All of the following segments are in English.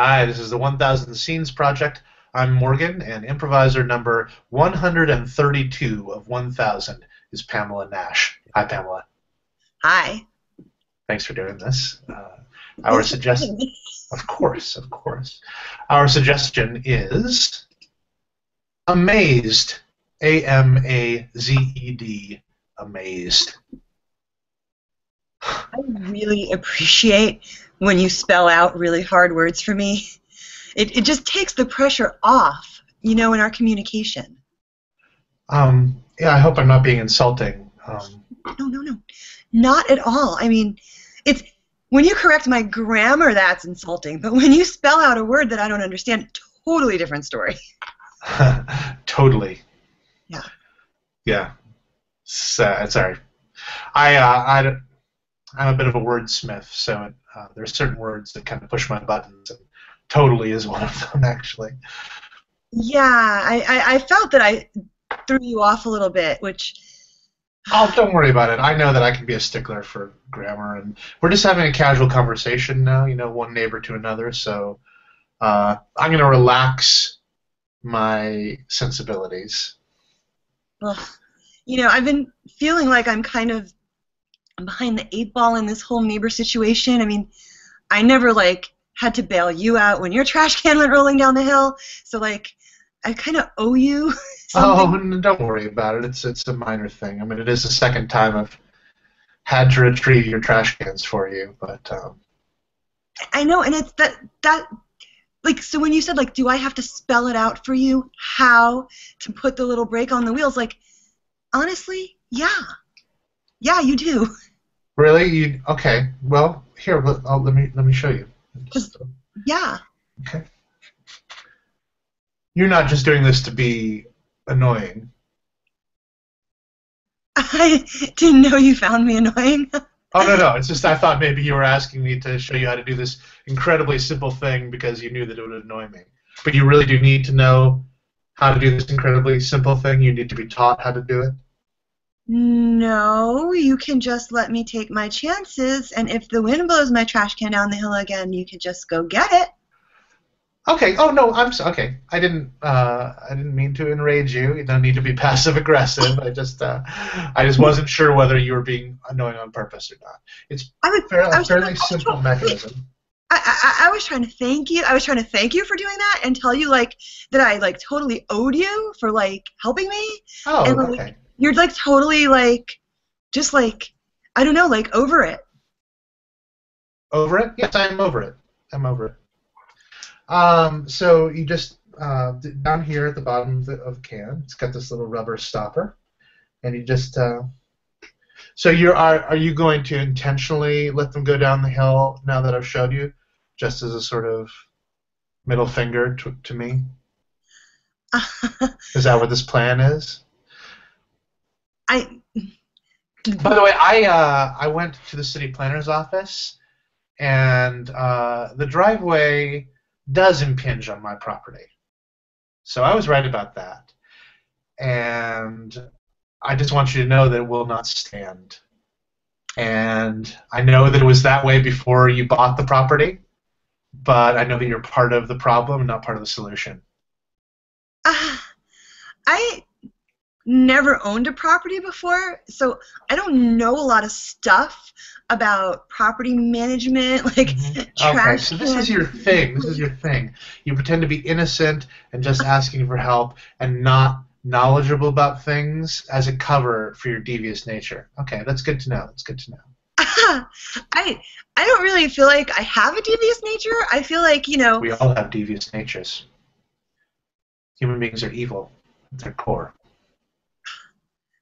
Hi, this is the 1000 Scenes Project. I'm Morgan, and improviser number 132 of 1000 is Pamela Nash. Hi, Pamela. Hi. Thanks for doing this. Uh, our suggestion, of course, of course. Our suggestion is amazed. A M A Z E D. Amazed. I really appreciate when you spell out really hard words for me. It, it just takes the pressure off, you know, in our communication. Um, yeah, I hope I'm not being insulting. Um, No, no, no. Not at all. I mean, it's when you correct my grammar, that's insulting. But when you spell out a word that I don't understand, totally different story. totally. Yeah. Yeah. So, sorry. I, uh, I, I'm a bit of a wordsmith, so uh, there's certain words that kind of push my buttons, and totally is one of them, actually. Yeah, I, I, I felt that I threw you off a little bit, which. Oh, don't worry about it. I know that I can be a stickler for grammar, and we're just having a casual conversation now, you know, one neighbor to another, so uh, I'm going to relax my sensibilities. Well, you know, I've been feeling like I'm kind of behind the eight ball in this whole neighbor situation. I mean, I never like had to bail you out when your trash can went rolling down the hill. So like, I kind of owe you. Oh, Something. n- don't worry about it. It's it's a minor thing. I mean, it is the second time I've had to retrieve your trash cans for you, but um, I know, and it's that that like so when you said like, do I have to spell it out for you how to put the little brake on the wheels? Like, honestly, yeah, yeah, you do. really, you okay? Well, here, let, oh, let me let me show you. Just- Yeah. Okay. You're not just doing this to be annoying. I didn't know you found me annoying. Oh no no! It's just I thought maybe you were asking me to show you how to do this incredibly simple thing because you knew that it would annoy me. But you really do need to know how to do this incredibly simple thing. You need to be taught how to do it. No, you can just let me take my chances, and if the wind blows my trash can down the hill again, you can just go get it. Okay. Oh no, I'm so, okay. I didn't. Uh, I didn't mean to enrage you. You don't need to be passive aggressive. I just. Uh, I just wasn't sure whether you were being annoying on purpose or not. It's I was, fair, I a was fairly trying- simple mechanism. I, I, I was trying to thank you. I was trying to thank you for doing that and tell you like that I like totally owed you for like helping me. Oh, and, like, okay. You're like totally like, just like, I don't know, like over it. Over it? Yes, I'm over it. I'm over it. Um, so you just uh, down here at the bottom of the, of the can, it's got this little rubber stopper, and you just. Uh, so you're are are you going to intentionally let them go down the hill now that I've showed you, just as a sort of middle finger to, to me? Is that what this plan is? I. By the way, I uh, I went to the city planner's office, and uh, the driveway does impinge on my property. So I was right about that, and I just want you to know that it will not stand. And I know that it was that way before you bought the property, but I know that you're part of the problem, not part of the solution. Uh, I never owned a property before, so I don't know a lot of stuff about property management, like mm-hmm. Okay, trash. so this is your thing. This is your thing. You pretend to be innocent and just asking for help and not knowledgeable about things as a cover for your devious nature. Okay, that's good to know. That's good to know. I I don't really feel like I have a devious nature. I feel like you know. We all have devious natures. Human beings are evil at their core.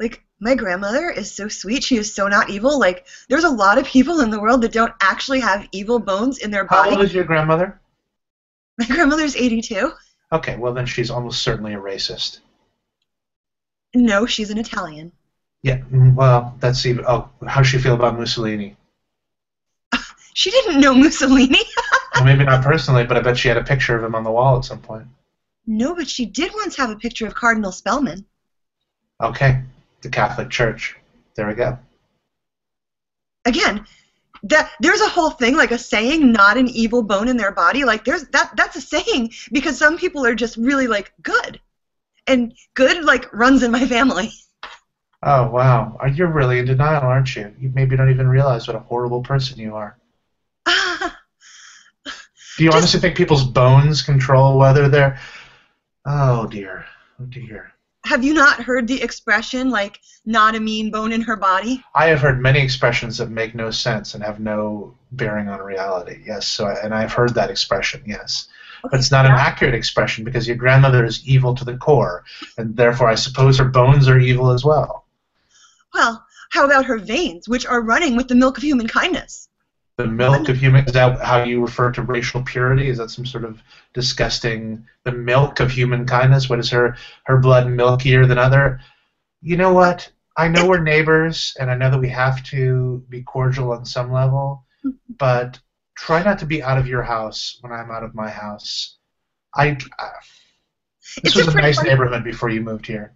Like my grandmother is so sweet she is so not evil like there's a lot of people in the world that don't actually have evil bones in their How body old is your grandmother? my grandmother's 82 Okay, well then she's almost certainly a racist. no she's an italian Yeah, mm, well, that's even. Oh, how she feel about Mussolini? she didn't know mussolini well, maybe not personally, but I bet she had a picture of him on the wall at some point. no but she did once have a picture of cardinal spellman Okay, the Catholic Church. There we go. again that there's a whole thing like a saying not an evil bone in their body like there's that that's a saying because some people are just really like good and good like runs in my family Oh wow, Uh, you're really in denial, aren't you? You maybe don't even realize what a horrible person you are. Do you Just- honestly think people's bones control whether they're? Oh dear, oh dear. Have you not heard the expression like not a mean bone in her body I have heard many expressions that make no sense and have no bearing on reality. Yes, so I, and I've heard that expression. Yes, but it's not an accurate expression because your grandmother is evil to the core, and therefore I suppose her bones are evil as well. well how about her veins which are running with the milk of human kindness The milk of human is that how you refer to racial purity? Is that some sort of disgusting the milk of human kindness? What is her her blood milkier than other? You know what? I know we're neighbors and I know that we have to be cordial on some level, but try not to be out of your house when I'm out of my house. I, I this It's was a a nice funny- neighborhood before you moved here.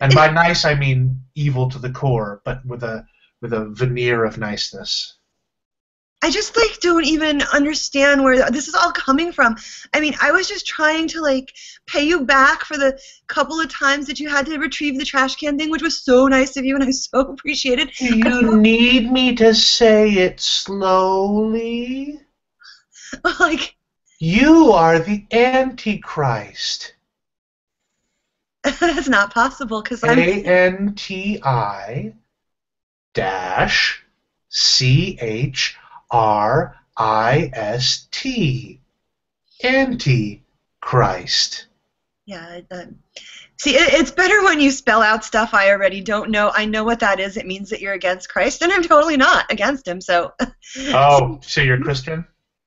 And by nice I mean evil to the core, but with a with a veneer of niceness. I just like don't even understand where this is all coming from. I mean, I was just trying to like pay you back for the couple of times that you had to retrieve the trash can thing, which was so nice of you, and I so appreciate it. Do you need me to say it slowly? like, You are the Antichrist. that's not possible because I'm. A N T I dash C H R I S T. Antichrist. Yeah. Uh, see, it, it's better when you spell out stuff I already don't know. I know what that is. It means that you're against Christ, and I'm totally not against him. So. Oh, so you're a Christian?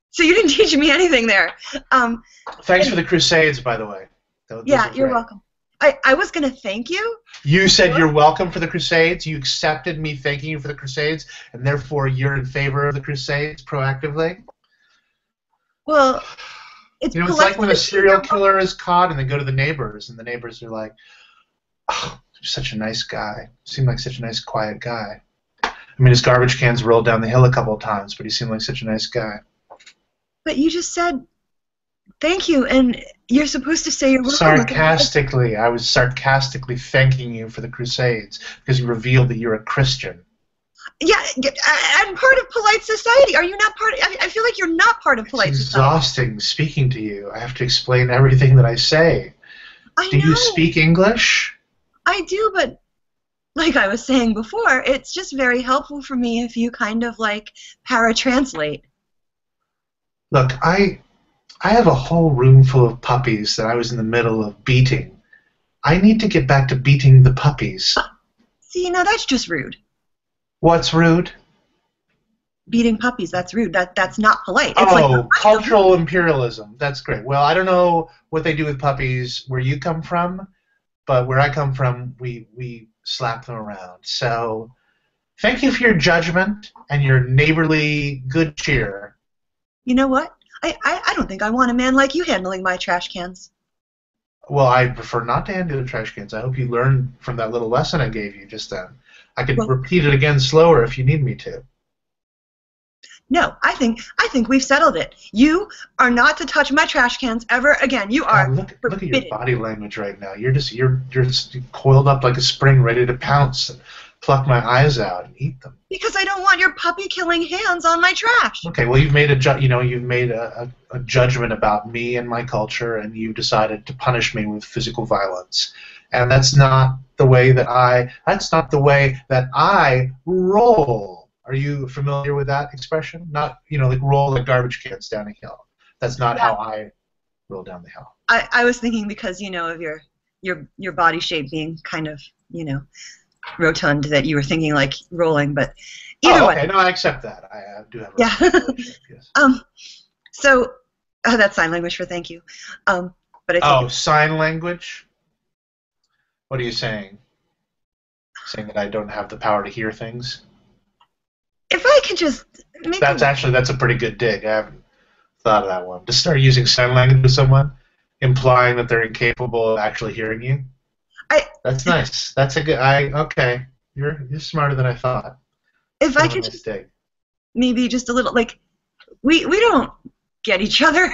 So you didn't teach me anything there. Um, Thanks for the Crusades, by the way. Those yeah, you're welcome. I, I was gonna thank you. You said you're welcome for the Crusades. You accepted me thanking you for the Crusades, and therefore you're in favor of the Crusades proactively. Well, it's You know, it's like when a serial killer is caught, and they go to the neighbors, and the neighbors are like, "Oh, you're such a nice guy. Seemed like such a nice, quiet guy." I mean, his garbage cans rolled down the hill a couple of times, but he seemed like such a nice guy. But you just said thank you, and you're supposed to say you're welcome. Sarcastically, I was sarcastically thanking you for the Crusades because you revealed that you're a Christian. Yeah, I'm part of polite society. Are you not part? I, I feel like you're not part of polite it's society. exhausting speaking to you. I have to explain everything that I say. I Do know. you speak English? I do, but like I was saying before, it's just very helpful for me if you kind of like paratranslate. Look, I I have a whole room full of puppies that I was in the middle of beating. I need to get back to beating the puppies. See, now that's just rude. What's rude? Beating puppies, that's rude. That that's not polite. It's like Oh, cultural imperialism. That's great. Well, I don't know what they do with puppies where you come from, but where I come from, we we slap them around. So, thank you for your judgment and your neighborly good cheer. You know what? I, I, I don't think I want a man like you handling my trash cans. Well, I prefer not to handle the trash cans. I hope you learned from that little lesson I gave you just then. I could Well- repeat it again slower if you need me to. No, I think I think we've settled it. You are not to touch my trash cans ever again. You are God, look, look at your body language right now. You're just you're you're just coiled up like a spring, ready to pounce pluck my eyes out and eat them. because I don't want your puppy killing hands on my trash. Okay, well you've made a ju- you know you've made a, a, a judgment about me and my culture, and you decided to punish me with physical violence, and that's not the way that I that's not the way that I roll. Are you familiar with that expression? Not you know like roll like garbage cans down a hill. That's not how I roll down the hill. I, I was thinking because you know of your your your body shape being kind of you know rotund that you were thinking like rolling, but either oh, way. okay, no, I accept that. I uh, do have. a Yeah. yes. Um, so oh, that's sign language for thank you. Um, but I Oh, sign language. What are you saying? Saying that I don't have the power to hear things? if I could just maybe That's actually that's a pretty good dig. I haven't thought of that one. To start using sign language with someone, implying that they're incapable of actually hearing you. I- That's nice. That's a good. I okay. You're you're smarter than I thought. if I could just maybe just a little like we we don't get each other,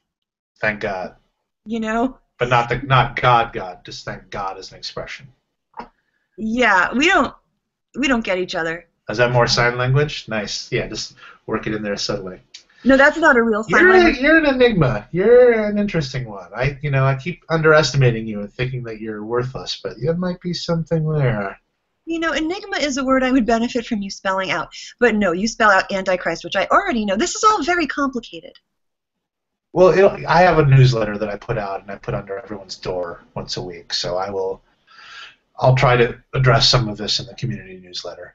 Thank God. you know. But not the not God God. Just thank God as an expression. Yeah, we don't we don't get each other. Is that more sign language? Nice. Yeah, just work it in there subtly. No, that's not a real sign You're, language. you're an enigma. You're an interesting one. I, you know, I keep underestimating you and thinking that you're worthless, but there might be something there. You know, enigma is a word I would benefit from you spelling out. But no, you spell out antichrist, which I already know. This is all very complicated. Well, I have a newsletter that I put out, and I put under everyone's door once a week. So I will, I'll try to address some of this in the community newsletter.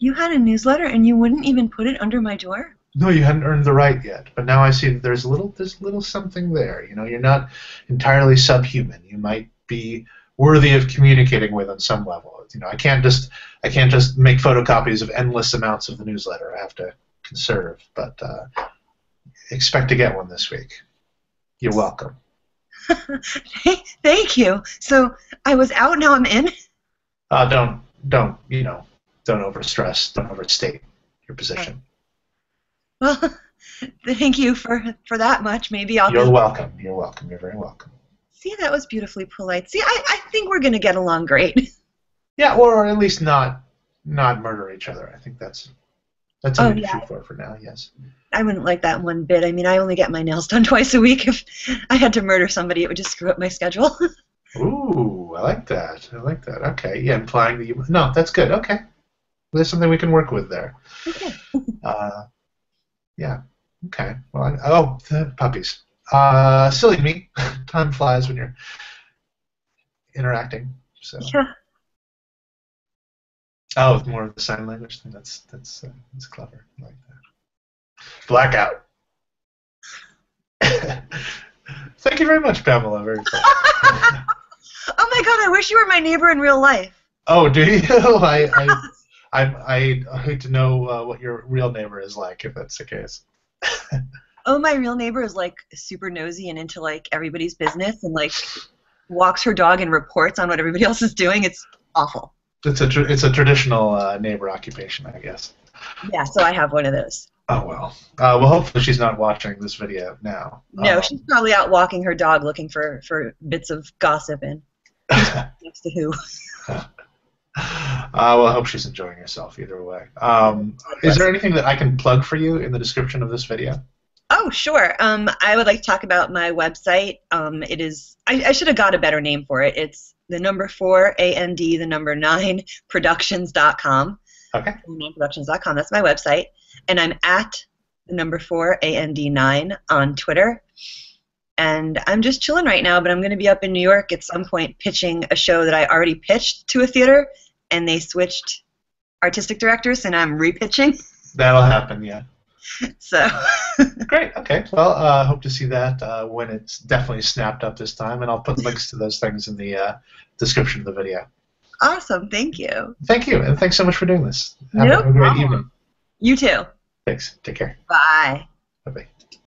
You had a newsletter and you wouldn't even put it under my door? No, you hadn't earned the right yet, but now I see that there's a little, there's a little something there. You know, you're not entirely subhuman. You might be worthy of communicating with on some level. You know, I can't just, I can't just make photocopies of endless amounts of the newsletter. I have to conserve, but uh, expect to get one this week. You're welcome. Thank you. So I was out, now I'm in? Uh, don't, don't, you know, don't overstress, don't overstate your position. Well, thank you for, for that much. Maybe I'll. You're welcome. You're welcome. You're very welcome. See, that was beautifully polite. See, I, I think we're going to get along great. Yeah, or at least not, not murder each other. I think that's, that's Oh, what we yeah. shoot for for now. Yes. I wouldn't like that one bit. I mean, I only get my nails done twice a week. If I had to murder somebody, it would just screw up my schedule. Ooh, I like that. I like that. Okay, yeah, implying that you. No, that's good. Okay, there's something we can work with there. okay. Uh, yeah. Okay. Well, I, oh, the puppies. Uh, silly me. Time flies when you're interacting. So. Yeah. Oh, more of the sign language thing. That's that's uh, that's clever. I like that. Blackout. Thank you very much, Pamela. Very oh my god, I wish you were my neighbor in real life. oh, do you? I I I, I hate to know uh, what your real neighbor is like if that's the case. Oh, my real neighbor is like super nosy and into like everybody's business and like walks her dog and reports on what everybody else is doing. It's awful. It's a tr- it's a traditional uh, neighbor occupation, I guess. Yeah, so I have one of those. Oh well. Uh, well, hopefully she's not watching this video now. No, Um, she's probably out walking her dog looking for, for bits of gossip and next to who. uh, well, I hope she's enjoying herself either way. Um, is there anything that I can plug for you in the description of this video? Oh, sure. Um, I would like to talk about my website. Um, it is. I, I should have got a better name for it. It's the number four A N D the number nine productions.com. Okay. Productions.com. That's my website, and I'm at the number four A N D nine on Twitter. And I'm just chilling right now, but I'm going to be up in New York at some point pitching a show that I already pitched to a theater, and they switched artistic directors, and I'm repitching. That'll happen. Yeah. So. Great. Okay. Well, uh, hope to see that uh, when it's definitely snapped up this time, and I'll put links to those things in the uh, description of the video. Awesome, thank you. Thank you, and thanks so much for doing this. Have No a great problem. evening. You too. Thanks. Take care. Bye. Bye bye.